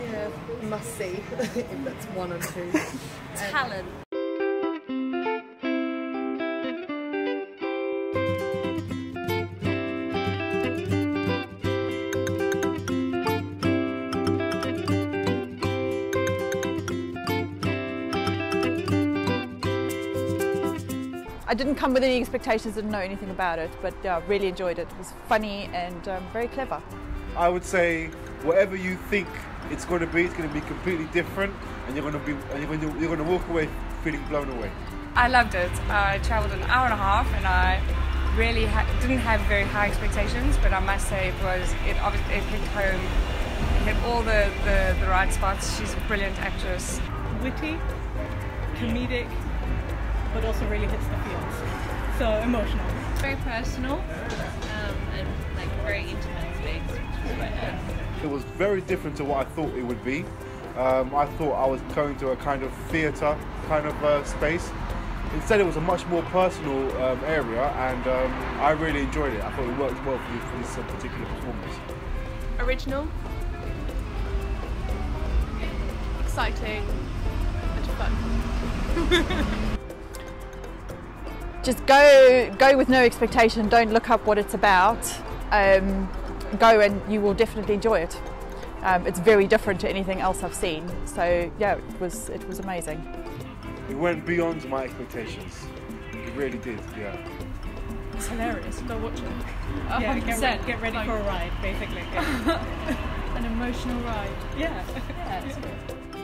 Yeah, must see if that's one and two. Talent. I didn't come with any expectations, didn't know anything about it, but yeah, really enjoyed it. It was funny and um, very clever. I would say whatever you think it's going to be, it's going to be completely different, and you're going to be and you're going to, you're going to walk away feeling blown away. I loved it. I travelled an hour and a half, and I really ha- didn't have very high expectations, but I must say it was it obviously it hit home, it hit all the, the, the right spots. She's a brilliant actress. witty, comedic, but also really hits the feels. So emotional. Very personal um, and like very intimate space, which was quite nice. It was very different to what I thought it would be. Um, I thought I was going to a kind of theatre kind of uh, space. Instead, it was a much more personal um, area, and um, I really enjoyed it. I thought it worked well for, for this uh, particular performance. original, exciting, and fun. Just go, go with no expectation. Don't look up what it's about. Um, go and you will definitely enjoy it. Um, it's very different to anything else I've seen. So yeah, it was, it was amazing. It went beyond my expectations. It really did, yeah. It's hilarious. Go watch it. Yeah, hundred get, percent. re- get ready Like- for a ride, basically. An emotional ride. yeah. Yeah, it's good.